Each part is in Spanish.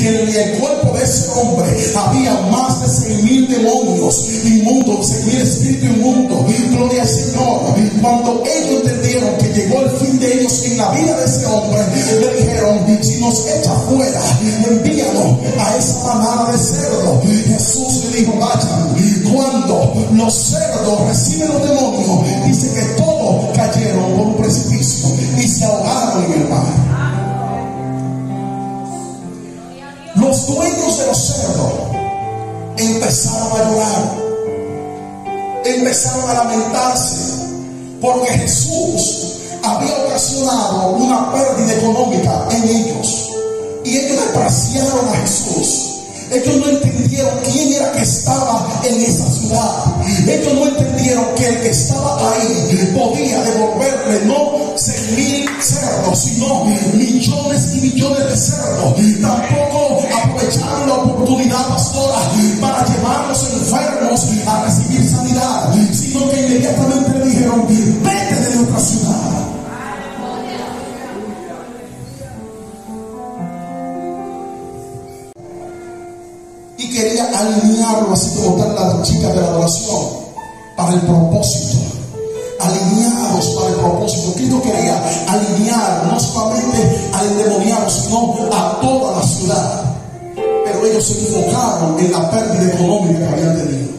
que en el cuerpo de ese hombre había más de seis mil demonios inmundos, seis mil espíritus inmundos. Gloria al Señor. Cuando ellos entendieron que llegó el fin de ellos en la vida de ese hombre, le dijeron, si nos echa fuera, envíanos a esa manada de cerdos. Jesús le dijo, vayan. Cuando los cerdos reciben los demonios, dice que todos cayeron por un precipicio y se ahogaron en el mar. Los dueños de los cerdos empezaron a llorar, empezaron a lamentarse, porque Jesús había ocasionado una pérdida económica en ellos. Y ellos despreciaron a Jesús. Ellos no entendieron quién era que estaba en esa ciudad. Ellos no entendieron que el que estaba ahí podía devolverle no seis mil cerdos, sino millones y millones de cerdos. Tampoco aprovecharon la oportunidad, pastora, para llevar a los enfermos a recibir sanidad, sino que inmediatamente le dijeron, vete de nuestra ciudad. Quería alinearlo así como están las chicas de la adoración para el propósito alineados para el propósito. Cristo quería alinear no solamente al endemoniado, sino a toda la ciudad. Pero ellos se enfocaron en la pérdida económica que habían tenido.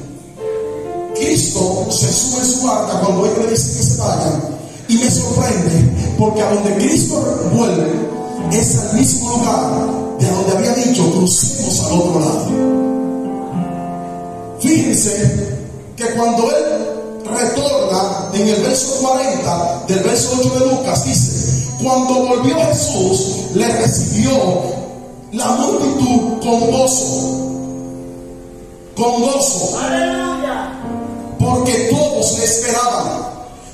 Cristo se sube en su barca cuando ellos le dicen que se vayan. Y me sorprende porque a donde Cristo vuelve es al mismo lugar de donde había dicho crucemos al otro lado. Fíjense que cuando él retorna en el verso 40 del verso 8 de Lucas, dice, cuando volvió Jesús, le recibió la multitud con gozo, con gozo, porque todos le esperaban.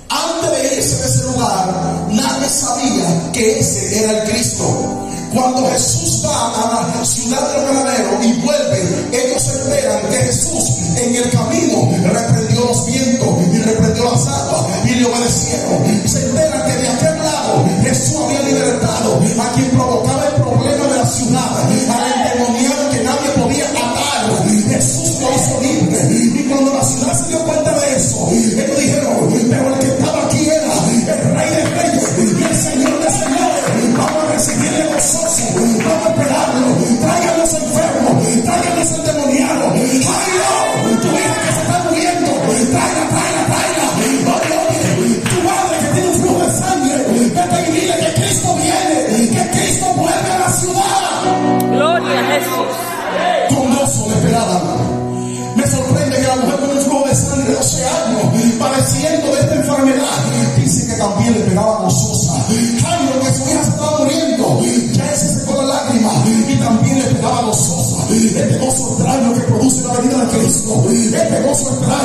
Antes de irse de ese lugar, nadie sabía que ese era el Cristo. Cuando Jesús va a la ciudad del granero y vuelve, ellos esperan que Jesús en el camino reprendió los vientos y reprendió las aguas y le obedecieron. Se enteran que de aquel lado Jesús había libertado a quien provocaba padeciendo de esta enfermedad, dice que también le pegaba gozosa. Jairo, que su hija se estaba muriendo, ya ese secó la lágrima y también le pegaba gozosa. Este gozo extraño que produce la venida de Cristo, este gozo extraño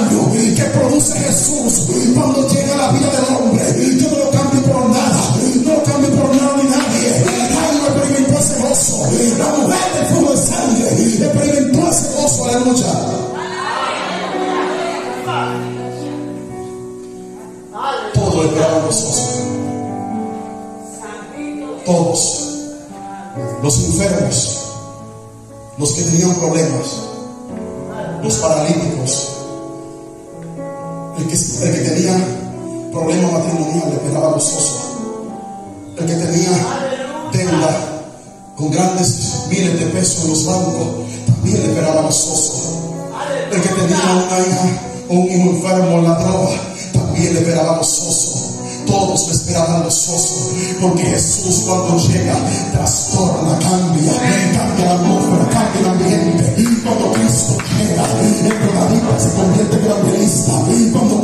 enfermos, los que tenían problemas, los paralíticos, el que, el que tenía problemas matrimoniales esperaba gozoso. El que tenía deuda con grandes miles de pesos en los bancos también le esperaba gozoso. El que tenía una hija o un hijo enfermo en la droga también le esperaba gozoso. Todos le esperaban gozoso, porque Jesús cuando llega trastorna, cambia, cambia la atmósfera, cambia el ambiente. Cuando Cristo llega, el protagonista se convierte en evangelista. Cuando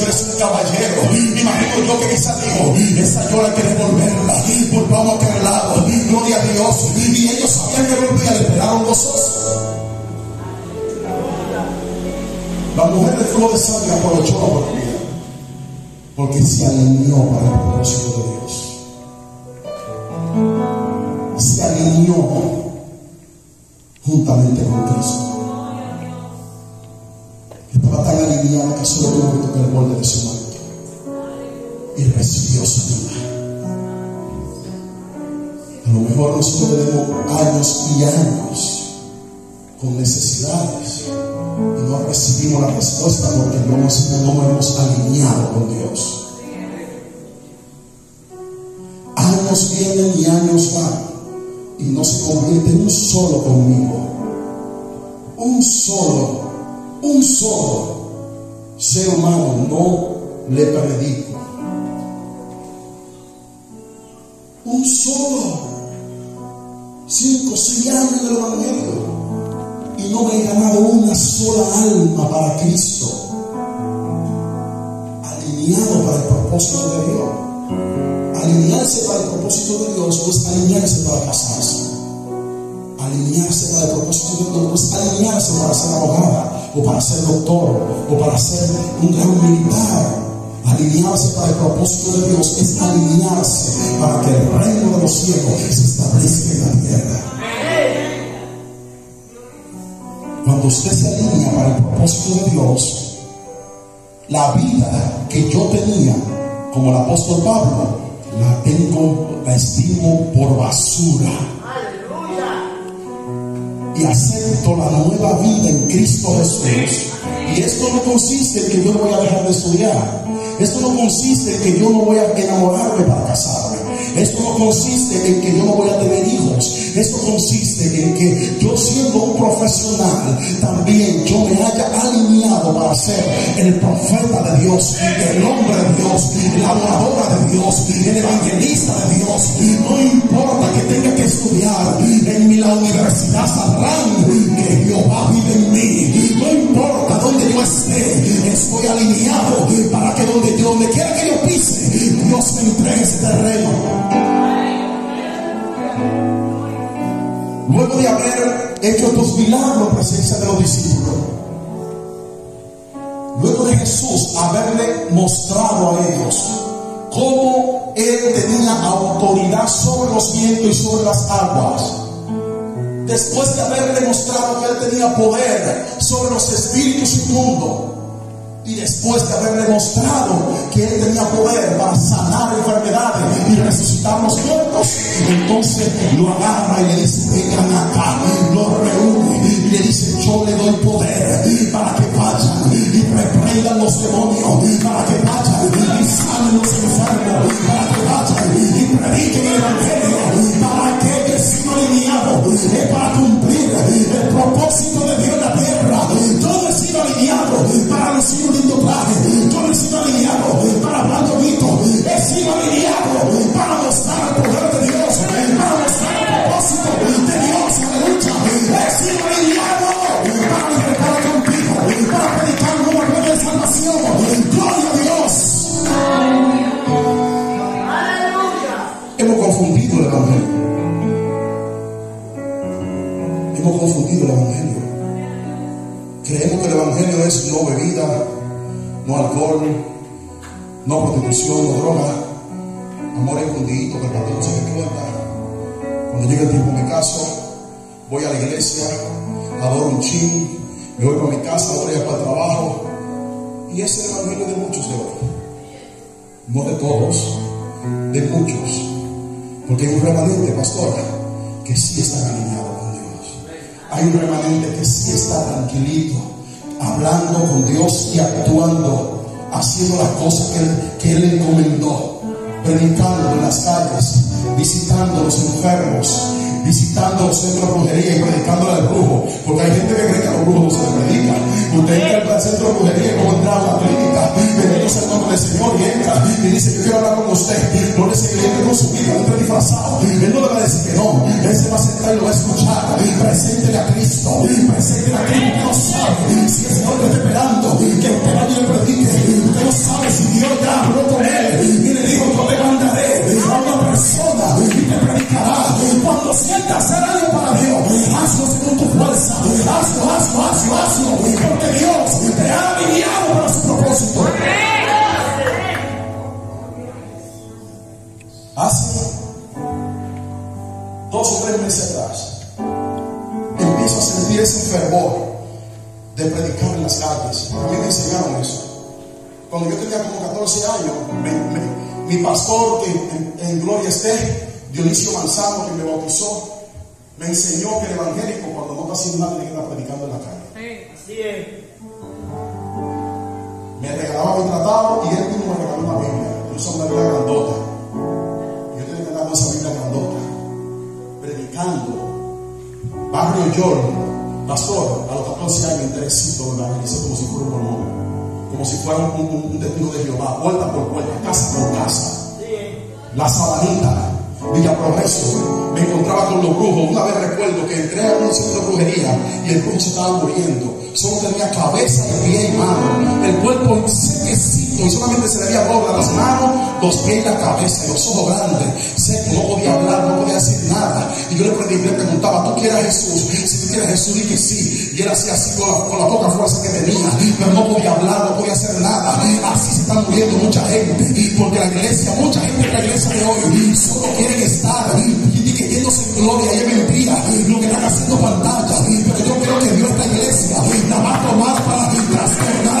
Señor es un caballero. Imagino yo que quizá dijo, esa yo la que devolverla. Volvamos a aquel lado. Gloria a Dios. Y ellos sabían que volvía, le esperaron gozosos. La mujer de flor de sangre aprovechó la oportunidad. Porque se alineó para el propósito de Dios se alineó juntamente con Cristo. De su manto y recibió vida. A lo mejor nosotros tenemos años y años con necesidades y no recibimos la respuesta porque no nos, no hemos alineado con Dios. Años vienen y años van y no se convierte en un solo conmigo. Un solo, un solo ser humano no le predico. Un solo. Cinco, seis años del Evangelio. Y no me he ganado una sola alma para Cristo. Alineado para el propósito de Dios alinearse para el propósito de Dios no es alinearse para casarse. Alinearse para el propósito de Dios no es alinearse para ser abogada o para ser doctor o para ser un gran militar. Alinearse para el propósito de Dios es alinearse para que el reino de los cielos se establezca en la tierra. Cuando usted se alinea para el propósito de Dios, la vida que yo tenía como el apóstol Pablo la tengo, la estimo por basura. Y acepto la nueva vida en Cristo Jesús. Y esto no consiste en que yo no voy a dejar de estudiar. Esto no consiste en que yo no voy a enamorarme para casarme. Esto no consiste en que yo no voy a tener hijos. Esto consiste en que yo siendo un profesional, también yo me haya alineado para ser el profeta de Dios, el hombre de Dios, la adoradora de Dios, el evangelista de Dios. No importa que tenga que estudiar en la universidad sabrán que Jehová vive en mí. No importa dónde yo esté, estoy alineado para que donde, donde quiera que yo pise, Dios me entregue ese terreno. Luego de haber hecho estos milagros en presencia de los discípulos, luego de Jesús haberle mostrado a ellos cómo él tenía autoridad sobre los vientos y sobre las aguas, después de haberle mostrado que él tenía poder sobre los espíritus inmundos, y después de haber demostrado que Él tenía poder para sanar enfermedades y resucitar los muertos, entonces lo agarra y le dice, vengan acá, lo reúne y le dice, yo le doy poder para que vayan y reprendan los demonios, para que vayan y sanen los enfermos, Creemos que el Evangelio es no bebida, no alcohol, no prostitución, no droga, amor escondido, que el pastor no se me cuenta. Cuando llega el tiempo me caso, voy a la iglesia, adoro un chin, me voy para mi casa, voy para el trabajo. Y ese es el evangelio de muchos de hoy. No de todos, de muchos. Porque hay un remanente, pastor, que sí está alineado con Dios. Hay un remanente que sí está tranquilito hablando con Dios y actuando, haciendo las cosas que Él, que él encomendó, predicando en las calles, visitando a los enfermos, visitando los centros de brujería y predicando al brujo, porque hay gente que cree que a los brujos no se les predica. Usted entra al centro de brujería como entrar a la clínica, conoce el nombre del Señor y entra y dice, yo quiero hablar con usted. No le cliente con su vida, entra disfrazado. Él no le va a decir que no. Él se va a sentar y lo va a escuchar. Preséntele a Cristo. Preséntele a Cristo. No sabe si el Señor está esperando que usted vaya y le predique. Usted no sabe si Dios ya habló con él y le dijo, yo te mandaré a una persona y. Cuando hacer algo para Dios, hazlo según tu fuerza. Hazlo, hazlo, hazlo, hazlo. Porque Dios te ha alineado para su propósito. Hace dos o tres meses atrás, empiezo a sentir ese fervor de predicar en las calles. A mí me enseñaron eso. Cuando yo tenía como 14 años, mi pastor, que en, Gloria esté, Dionisio Manzano, que me bautizó, me enseñó que el evangélico, cuando no está haciendo nada, tiene que estar predicando en la calle. Sí, así es. Me regalaba mi tratado y él mismo me regaló una Biblia. Yo soy una Biblia grandota. Yo tenía que dar esa Biblia grandota. Predicando. Barrio York, pastor, a los 14 años en Teresito, me evangelizó como si fuera un mormón. Como si fuera un, un, un testigo de Jehová, puerta por puerta, casa por casa. La sabanita, Villa Progreso, me encontraba con los brujos. Una vez recuerdo que entré a un centro de brujería y el brujo estaba muriendo. Solo tenía cabeza, pie y mano. El cuerpo sequecito y solamente se le veía gorda las manos, los pies y la cabeza, los ojos grandes. Seco, no podía hablar, no podía decir nada. Y yo le, preguntaba, ¿tú quieres Jesús? Si tú quieres Jesús, di que sí. Y él hacía así con la, con la poca fuerza que tenía, pero no podía hablar, no podía hacer nada. Así se están muriendo mucha gente. Porque la iglesia, mucha gente en la iglesia de hoy solo quieren estar yéndose en gloria y es mentira. Lo que están haciendo pantalla. Pero yo creo que Dios esta iglesia la va a tomar para trastornar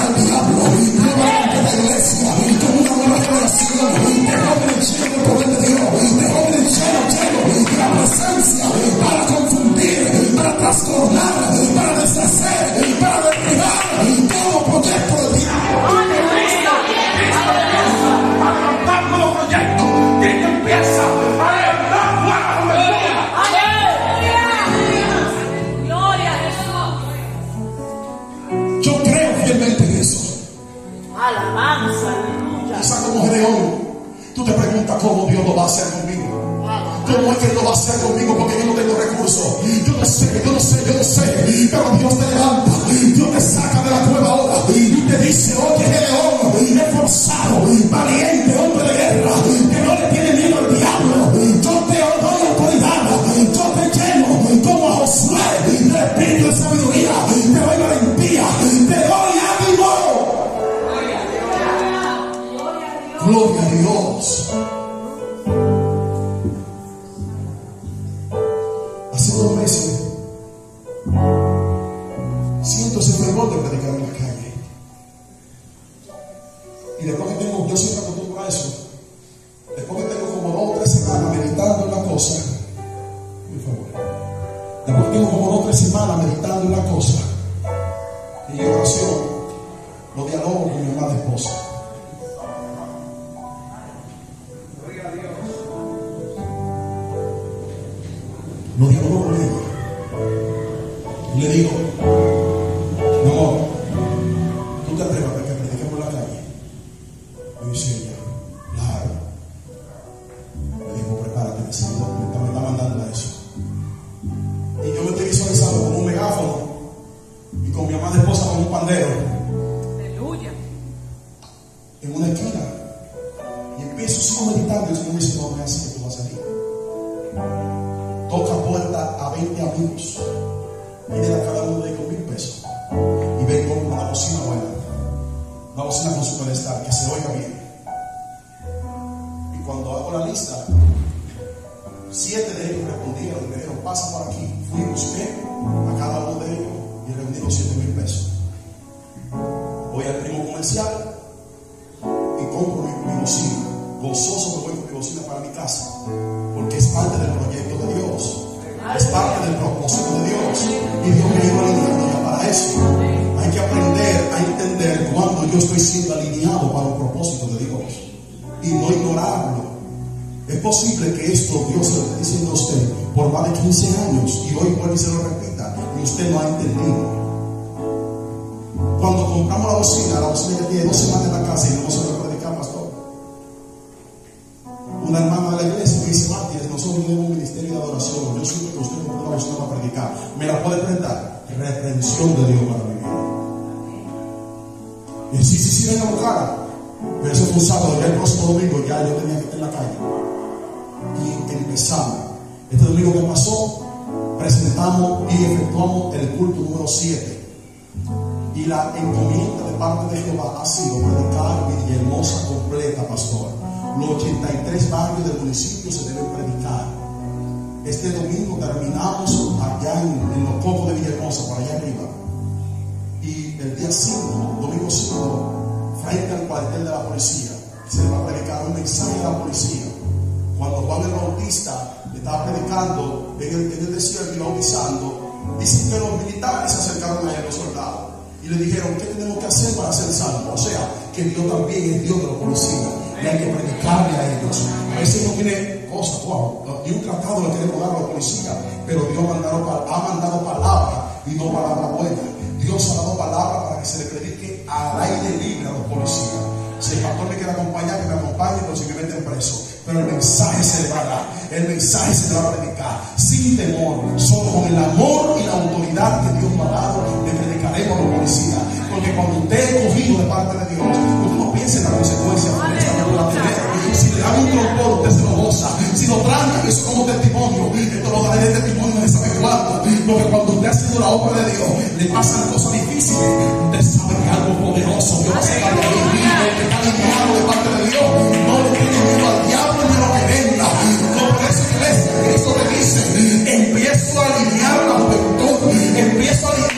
Lo dialogo con. Y le digo, se oiga bien. Y cuando hago la lista, Y no ignorarlo. Es posible que esto Dios se lo esté diciendo a usted por más de 15 años y hoy vuelve y se lo repita y usted no ha entendido. Cuando compramos la bocina, la bocina ya tiene dos semanas en la casa y no se a predicar, pastor. Una hermana de la iglesia me dice, Matías, nosotros tenemos un ministerio de adoración. Yo supe que usted compró la bocina para predicar. ¿Me la puede prestar? Reprensión de Dios la calle. Y empezamos. Este domingo que pasó, presentamos y efectuamos el culto número 7. Y la encomienda de parte de Jehová ha sido predicar Villahermosa completa, pastor. Los 83 barrios del municipio se deben predicar. Este domingo terminamos allá en, los cocos de Villahermosa, por allá arriba. Y el día 5, domingo 5, frente al cuartel de la policía, se le va a predicar un mensaje a la policía. Cuando Juan el Bautista le estaba predicando en el, en el desierto y bautizando, dicen que los militares se acercaron a él, los soldados, y le dijeron, ¿qué tenemos que hacer para ser salvos? O sea, que Dios también es Dios de los policías, y hay que predicarle a ellos. A veces no tiene cosas, wow, ni un tratado le queremos dar a los policías, pero Dios ha mandado, palabras y no palabras buenas. Dios ha dado palabra para que se le predique al aire libre. El pastor me quiere acompañar, que me acompañe, pero si me meten preso. Pero el mensaje se le va a dar, el mensaje se le va a predicar sin temor, solo con el amor y la autoridad que Dios me ha dado, le predicaremos a los policías. Porque cuando usted es cogido de parte de Dios, usted no piensa en la consecuencia porque esta no la tener. Si le dan un trompón, usted se lo goza. Si lo trancan, eso como testimonio. Esto lo daré de testimonio de saber cuánto. Porque cuando usted ha sido la obra de Dios, le pasan cosas difíciles. Usted sabe que algo poderoso Dios va a ahí. Alineado de parte de Dios, no le tiene miedo al diablo ni lo que venga. No por eso, iglesia, Cristo le dice, empiezo a alinear la juventud, empiezo a alinear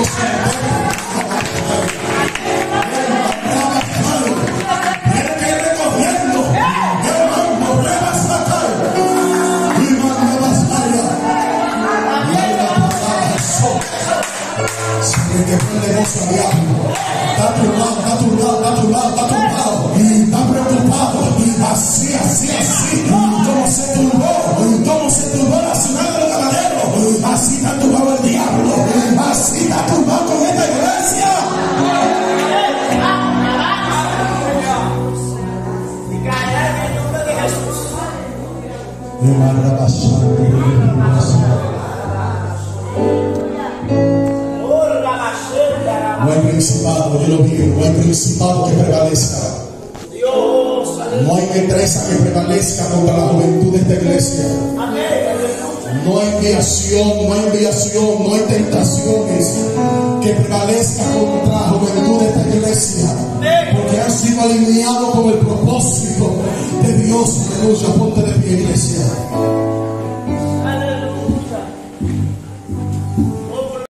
people say No hay principado, yo lo no hay principado que prevalezca. No hay destreza que prevalezca contra la juventud de esta iglesia. No hay enviación, no hay enviación, no hay tentaciones que prevalezca contra la juventud de esta iglesia. Porque han sido alineados con el propósito Dios. Aleluya, ponte de pie, iglesia.